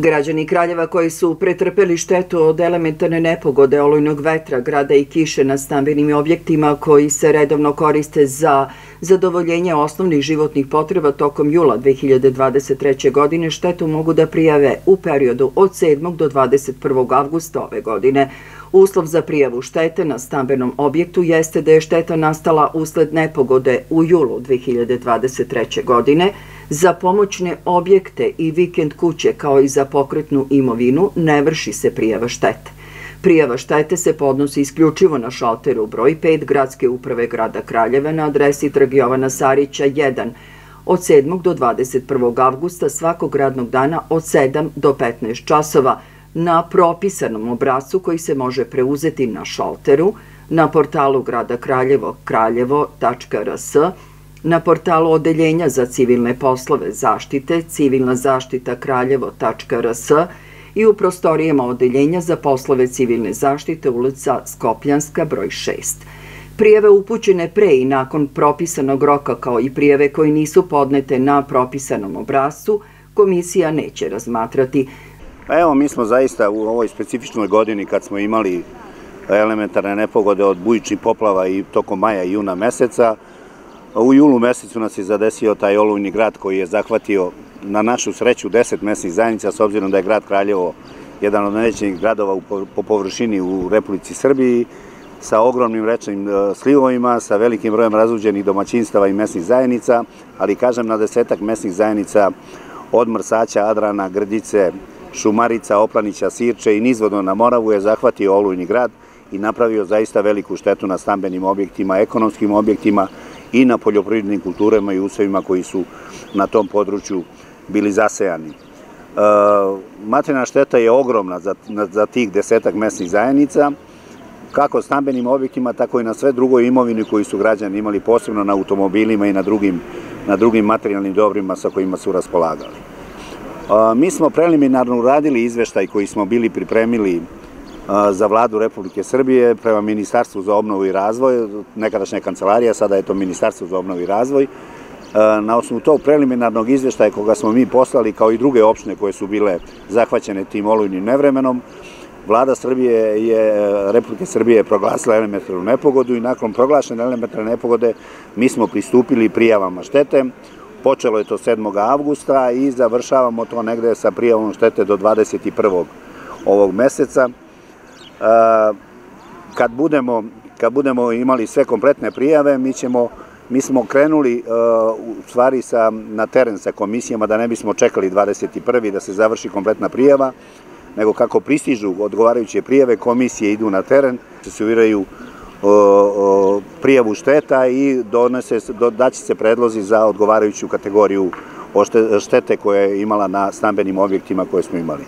Građani Kraljeva koji su pretrpeli štetu od elementarne nepogode, olujnog vetra, grada i kiše na stambenim objektima koji se redovno koriste za zadovoljenje osnovnih životnih potreba tokom jula 2023. godine štetu mogu da prijave u periodu od 7. do 21. avgusta ove godine. Uslov za prijavu štete na stambenom objektu jeste da je šteta nastala usled nepogode u julu 2023. godine, za pomoćne objekte i vikend kuće kao i za pokretnu imovinu ne vrši se prijava štete. Prijava štete se podnosi isključivo na šalteru broj 5 Gradske uprave grada Kraljeva na adresi Trg Jovana Sarića 1 od 7. do 21. avgusta svakog radnog dana od 7 do 15 časova na propisanom obrazcu koji se može preuzeti na šalteru, na portalu grada Kraljevo kraljevo.rs, na portalu Odeljenja za civilne poslove zaštite civilna zaštita kraljevo.rs i u prostorijama Odeljenja za poslove civilne zaštite ulica Skopljanska broj 6. Prijeve upućene pre i nakon propisanog roka kao i prijeve koji nisu podnete na propisanom obrazcu, komisija neće razmatrati. Pa evo, mi smo zaista u ovoj specifičnoj godini kad smo imali elementarne nepogode od bujičnih poplava i tokom maja i juna meseca, U julu mesecu nas je zadesio taj olujni grad koji je zahvatio na našu sreću 10 mesnih zajednica, s obzirom da je grad Kraljevo jedan od najvećih gradova po površini u Republici Srbiji, sa ogromnim rečnim e, slivovima, sa velikim brojem razuđenih domaćinstava i mesnih zajednica, ali kažem na desetak mesnih zajednica od Mrsaća, Adrana, Grdice, Šumarica, Oplanića, Sirče i nizvodno na Moravu je zahvatio olujni grad i napravio zaista veliku štetu na stambenim objektima, ekonomskim objektima, i na poljoprivrednim kulturama i usevima koji su na tom području bili zasejani. E, materijalna šteta je ogromna za, za tih desetak mesnih zajednica, kako stambenim objektima, tako i na sve drugoj imovini koji su građani imali, posebno na automobilima i na drugim, na drugim materijalnim dobrima sa kojima su raspolagali. E, mi smo preliminarno uradili izveštaj koji smo bili pripremili za vladu Republike Srbije prema Ministarstvu za obnovu i razvoj, nekadašnja kancelarija, sada je to Ministarstvo za obnovu i razvoj. Na osnovu tog preliminarnog izveštaja koga smo mi poslali kao i druge opštine koje su bile zahvaćene tim olujnim nevremenom, Vlada Srbije je, Republike Srbije proglasila elementarnu nepogodu i nakon proglašene elementarne nepogode mi smo pristupili prijavama štete. Počelo je to 7. avgusta i završavamo to negde sa prijavom štete do 21. ovog meseca kad budemo, kad budemo imali sve kompletne prijave, mi ćemo Mi smo krenuli u stvari sa, na teren sa komisijama da ne bismo čekali 21. da se završi kompletna prijava, nego kako pristižu odgovarajuće prijave, komisije idu na teren, se uviraju prijavu šteta i donese, daće se predlozi za odgovarajuću kategoriju štete koje je imala na stambenim objektima koje smo imali.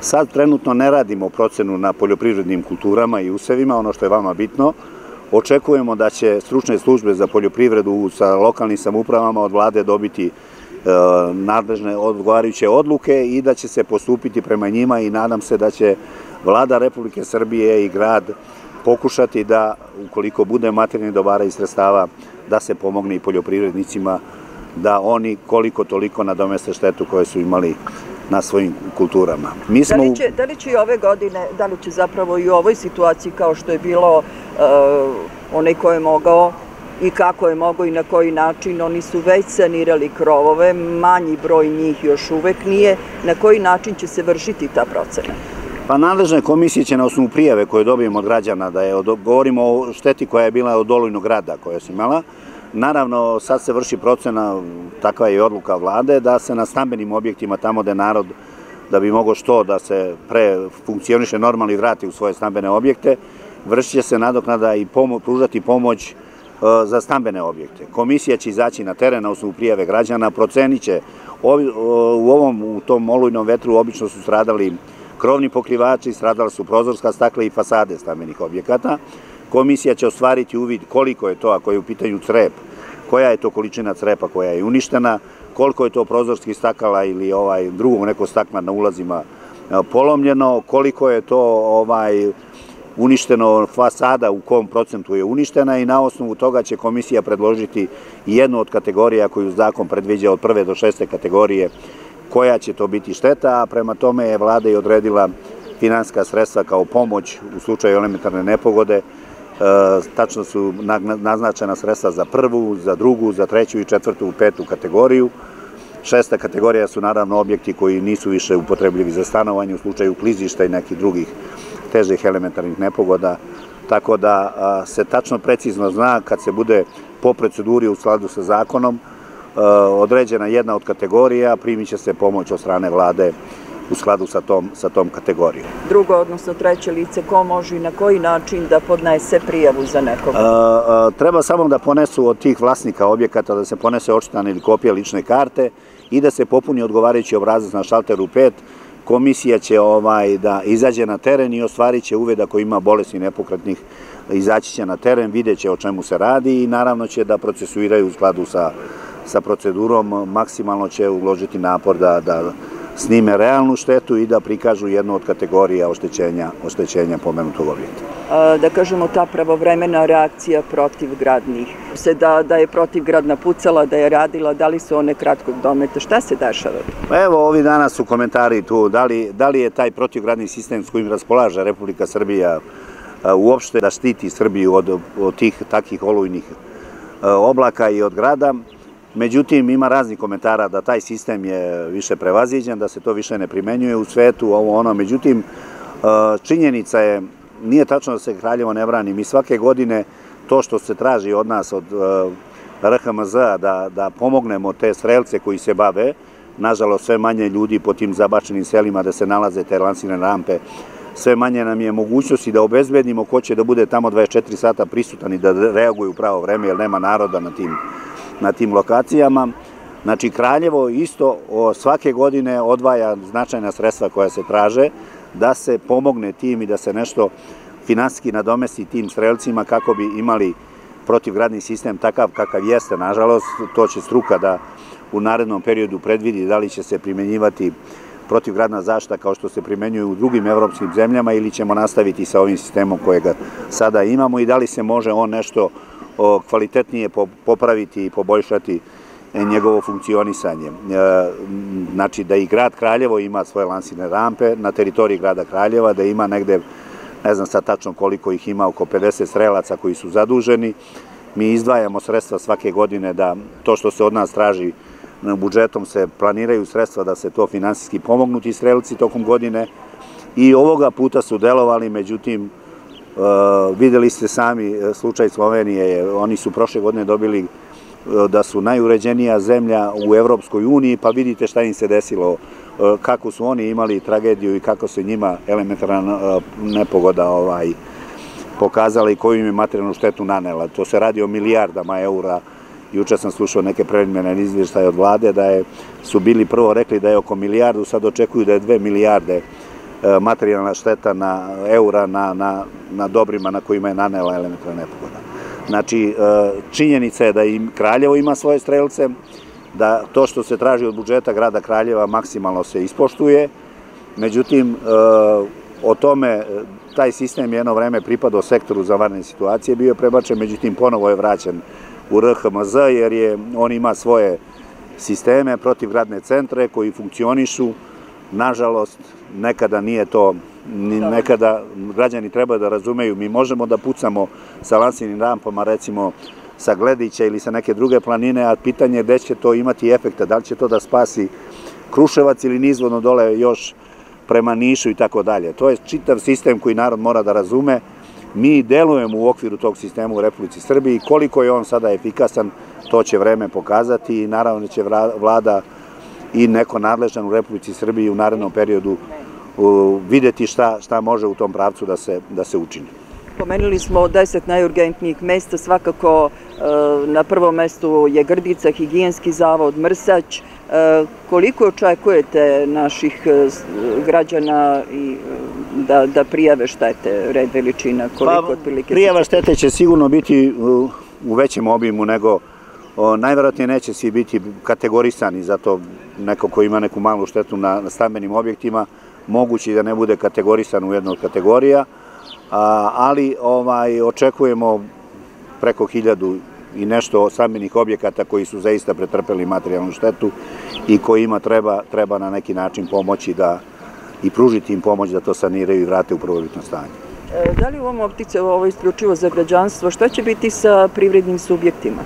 Sad trenutno ne radimo procenu na poljoprivrednim kulturama i usevima, ono što je vama bitno. Očekujemo da će stručne službe za poljoprivredu sa lokalnim samupravama od vlade dobiti e, nadležne odgovarajuće odluke i da će se postupiti prema njima i nadam se da će vlada Republike Srbije i grad pokušati da, ukoliko bude materijalni dobara i sredstava, da se pomogne i poljoprivrednicima da oni koliko toliko nadomeste štetu koje su imali na svojim kulturama. Mi smo... da, li će, da li će i ove godine, da li će zapravo i u ovoj situaciji kao što je bilo uh, onaj ko je mogao i kako je mogao i na koji način, oni su već sanirali krovove, manji broj njih još uvek nije, na koji način će se vršiti ta procena? Pa nadležne komisije će na osnovu prijave koje dobijemo od građana, da je, govorimo o šteti koja je bila od olujnog grada koja se imala, Naravno, sad se vrši procena, takva je odluka vlade, da se na stambenim objektima, tamo gde narod, da bi mogo što da se pre funkcioniše normalno i vrati u svoje stambene objekte, vršit će se nadoknada i pomo pružati pomoć e, za stambene objekte. Komisija će izaći na teren na osnovu prijave građana, procenit će, u ovom, u tom olujnom vetru obično su stradali krovni pokrivači, stradala su prozorska stakla i fasade stambenih objekata, Komisija će ostvariti uvid koliko je to, ako je u pitanju crep, koja je to količina crepa koja je uništena, koliko je to prozorskih stakala ili ovaj drugog neko stakla na ulazima e, polomljeno, koliko je to ovaj uništeno fasada u kom procentu je uništena i na osnovu toga će komisija predložiti jednu od kategorija koju zakon predviđa od prve do šeste kategorije koja će to biti šteta, a prema tome je vlada i odredila finanska sredstva kao pomoć u slučaju elementarne nepogode. E, tačno su naznačena sredstva za prvu, za drugu, za treću i četvrtu, petu kategoriju. Šesta kategorija su naravno objekti koji nisu više upotrebljivi za stanovanje u slučaju klizišta i nekih drugih težih elementarnih nepogoda. Tako da se tačno precizno zna kad se bude po proceduri u skladu sa zakonom određena jedna od kategorija, primit će se pomoć od strane vlade u skladu sa tom, sa tom kategorijom. Drugo, odnosno treće lice, ko može i na koji način da podnese prijavu za nekoga? treba samo da ponesu od tih vlasnika objekata, da se ponese očitan ili kopija lične karte i da se popuni odgovarajući obrazac na šalteru 5. Komisija će ovaj da izađe na teren i ostvarit će uved ako ima bolesti nepokretnih, izaći će na teren, videće o čemu se radi i naravno će da procesuiraju u skladu sa, sa procedurom, maksimalno će uložiti napor da, da snime realnu štetu i da prikažu jednu od kategorija oštećenja, oštećenja pomenutog objekta. Da kažemo, ta pravovremena reakcija protivgradnih, se da, da je protivgradna pucala, da je radila, da li su one kratkog dometa, šta se dešava? Pa evo, ovi danas su komentari tu, da li, da li je taj protivgradni sistem s kojim raspolaže Republika Srbija uopšte da štiti Srbiju od, od tih takih olujnih oblaka i od grada, Međutim, ima razni komentara da taj sistem je više prevaziđen, da se to više ne primenjuje u svetu, ovo ono. Međutim, e, činjenica je, nije tačno da se Kraljevo ne brani. Mi svake godine to što se traži od nas, od e, RHMZ, da, da pomognemo te strelce koji se bave, nažalost sve manje ljudi po tim zabačenim selima da se nalaze te lansine rampe, sve manje nam je mogućnosti da obezbedimo ko će da bude tamo 24 sata prisutan i da reaguju u pravo vreme, jer nema naroda na tim na tim lokacijama. Znači, Kraljevo isto svake godine odvaja značajna sredstva koja se traže da se pomogne tim i da se nešto finansijski nadomesti tim strelcima kako bi imali protivgradni sistem takav kakav jeste, nažalost, to će struka da u narednom periodu predvidi da li će se primenjivati protivgradna zašta kao što se primenjuje u drugim evropskim zemljama ili ćemo nastaviti sa ovim sistemom kojega sada imamo i da li se može on nešto kvalitetnije popraviti i poboljšati e, njegovo funkcionisanje. E, znači da i grad Kraljevo ima svoje lansine rampe na teritoriji grada Kraljeva, da ima negde, ne znam sad tačno koliko ih ima, oko 50 strelaca koji su zaduženi. Mi izdvajamo sredstva svake godine da to što se od nas traži budžetom se planiraju sredstva da se to finansijski pomognu ti strelci tokom godine i ovoga puta su delovali, međutim, videli ste sami uh, slučaj Slovenije, oni su prošle godine dobili uh, da su najuređenija zemlja u Evropskoj uniji, pa vidite šta im se desilo, kako su oni imali tragediju i kako se njima elementarna nepogoda ovaj, pokazala i koju im je materijalnu štetu nanela. To se radi o milijardama eura. Juče sam slušao neke preliminarne izvještaje od vlade da je, su bili prvo rekli da je oko milijardu, sad očekuju da je dve milijarde E, materijalna šteta na eura na, na, na dobrima na kojima je nanela elementarna nepogoda. Znači, e, činjenica je da i Kraljevo ima svoje strelce, da to što se traži od budžeta grada Kraljeva maksimalno se ispoštuje, međutim, e, o tome, taj sistem je jedno vreme pripadao sektoru za varne situacije, bio je prebačen, međutim, ponovo je vraćen u RHMZ, jer je, on ima svoje sisteme, protivgradne centre koji funkcionišu, nažalost, nekada nije to, nekada građani treba da razumeju, mi možemo da pucamo sa lansinim rampama, recimo sa Gledića ili sa neke druge planine, a pitanje je gde će to imati efekta, da li će to da spasi Kruševac ili nizvodno dole još prema Nišu i tako dalje. To je čitav sistem koji narod mora da razume. Mi delujemo u okviru tog sistema u Republici Srbiji. Koliko je on sada efikasan, to će vreme pokazati i naravno da će vlada i neko nadležan u Republici Srbiji u narednom periodu videti šta, šta može u tom pravcu da se, da se učini. Pomenuli smo deset najurgentnijih mesta, svakako e, na prvom mestu je Grdica, higijenski zavod, Mrsać. E, koliko očekujete naših e, građana i da, da prijave štete, red veličina? Koliko pa, otprilike prijava štete će sigurno biti u većem obimu nego O, najverovatnije neće svi biti kategorisani, zato neko ko ima neku malu štetu na, stambenim objektima, mogući da ne bude kategorisan u jednoj od kategorija, a, ali ovaj, očekujemo preko hiljadu i nešto stambenih objekata koji su zaista pretrpeli materijalnu štetu i kojima treba, treba na neki način pomoći da i pružiti im pomoć da to saniraju i vrate u prvobitno stanje. E, da li u ovom optice ovo isključivo za građanstvo, šta će biti sa privrednim subjektima?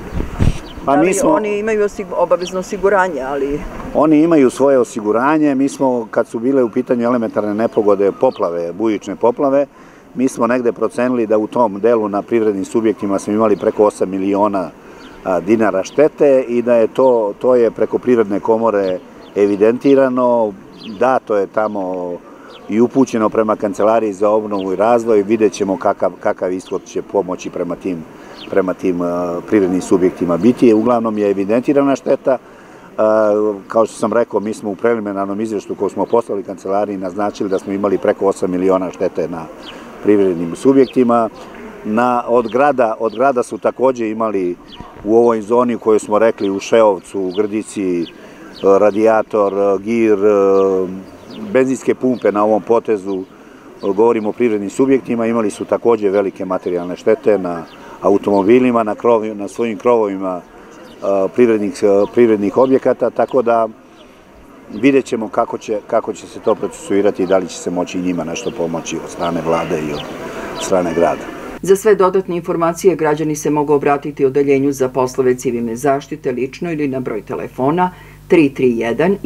Pa da li mi smo, oni imaju osig, obavezno osiguranje, ali... Oni imaju svoje osiguranje, mi smo, kad su bile u pitanju elementarne nepogode, poplave, bujične poplave, mi smo negde procenili da u tom delu na privrednim subjektima smo imali preko 8 miliona dinara štete i da je to, to je preko privredne komore evidentirano, da, to je tamo i upućeno prema Kancelariji za obnovu i razvoj, vidjet ćemo kakav, kakav ishod će pomoći prema tim, prema tim uh, privrednim subjektima biti. Uglavnom je evidentirana šteta, uh, kao što sam rekao, mi smo u preliminarnom izveštu koju smo poslali kancelariji naznačili da smo imali preko 8 miliona štete na privrednim subjektima. Na, od, grada, od grada su takođe imali u ovoj zoni koju smo rekli u Šeovcu, u Grdici, radijator, gir, benzinske pumpe na ovom potezu, govorimo o privrednim subjektima, imali su takođe velike materijalne štete na automobilima, na, krovi, na svojim krovovima privrednih, privrednih objekata, tako da vidjet ćemo kako će, kako će se to procesuirati i da li će se moći njima nešto pomoći od strane vlade i od strane grada. Za sve dodatne informacije građani se mogu obratiti odeljenju za poslove civilne zaštite lično ili na broj telefona 331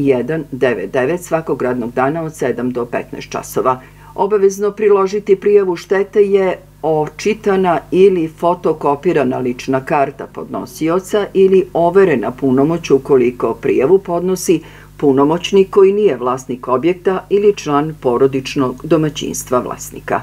199 svakog radnog dana od 7 do 15 časova. Obavezno priložiti prijavu štete je očitana ili fotokopirana lična karta podnosioca ili overena punomoć ukoliko prijavu podnosi punomoćnik koji nije vlasnik objekta ili član porodičnog domaćinstva vlasnika.